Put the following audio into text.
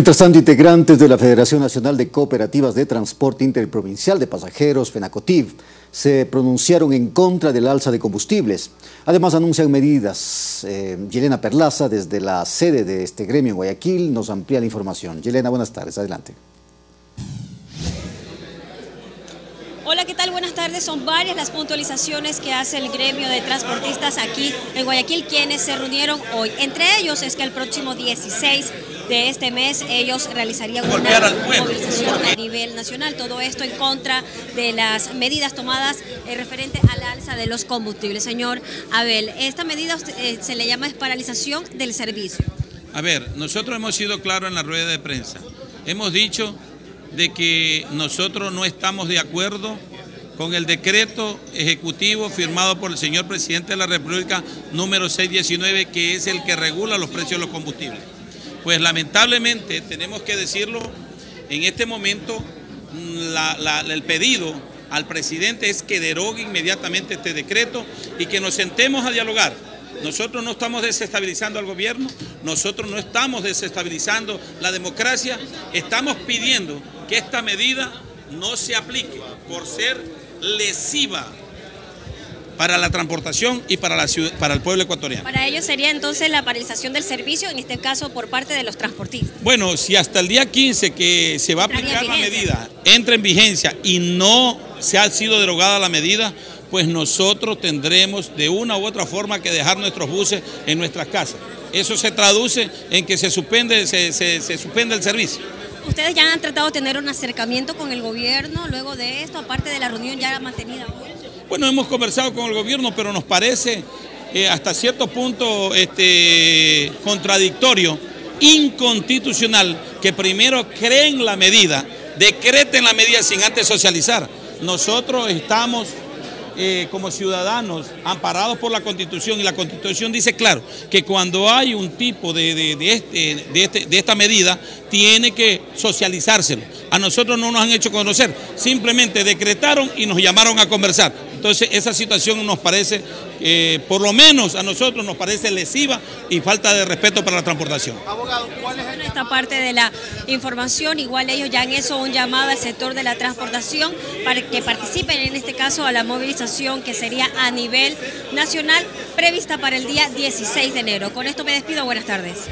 Mientras tanto, integrantes de la Federación Nacional de Cooperativas de Transporte Interprovincial de Pasajeros, FENACOTIV, se pronunciaron en contra del alza de combustibles. Además, anuncian medidas. Eh, Yelena Perlaza, desde la sede de este gremio en Guayaquil, nos amplía la información. Yelena, buenas tardes. Adelante. Hola, ¿qué tal? Buenas tardes. Son varias las puntualizaciones que hace el gremio de transportistas aquí en Guayaquil, quienes se reunieron hoy. Entre ellos es que el próximo 16 de este mes ellos realizarían una movilización a nivel nacional. Todo esto en contra de las medidas tomadas eh, referente al alza de los combustibles. Señor Abel, esta medida eh, se le llama paralización del servicio. A ver, nosotros hemos sido claros en la rueda de prensa. Hemos dicho de que nosotros no estamos de acuerdo con el decreto ejecutivo firmado por el señor presidente de la República número 619, que es el que regula los precios de los combustibles. Pues lamentablemente, tenemos que decirlo, en este momento el pedido al presidente es que derogue inmediatamente este decreto y que nos sentemos a dialogar. Nosotros no estamos desestabilizando al gobierno, nosotros no estamos desestabilizando la democracia, estamos pidiendo que esta medida no se aplique por ser lesiva para la transportación y para, la ciudad, para el pueblo ecuatoriano. Para ello sería entonces la paralización del servicio, en este caso por parte de los transportistas. Bueno, si hasta el día 15 que se va a aplicar la medida entra en vigencia y no se ha sido derogada la medida, pues nosotros tendremos de una u otra forma que dejar nuestros buses en nuestras casas. Eso se traduce en que se suspende, se, suspende el servicio. ¿Ustedes ya han tratado de tener un acercamiento con el gobierno luego de esto, aparte de la reunión ya mantenida hoy? Bueno, hemos conversado con el gobierno, pero nos parece eh, hasta cierto punto este, contradictorio, inconstitucional, que primero creen la medida, decreten la medida sin antes socializar. Nosotros estamos eh, como ciudadanos amparados por la Constitución y la Constitución dice claro que cuando hay un tipo de, este, este, de, esta medida tiene que socializárselo. A nosotros no nos han hecho conocer, simplemente decretaron y nos llamaron a conversar. Entonces esa situación nos parece, eh, por lo menos a nosotros nos parece lesiva y falta de respeto para la transportación. Abogado, ¿cuál es esta parte de la información? Igual ellos ya han hecho un llamado al sector de la transportación para que participen en este caso a la movilización que sería a nivel nacional prevista para el día 16 de enero. Con esto me despido, buenas tardes.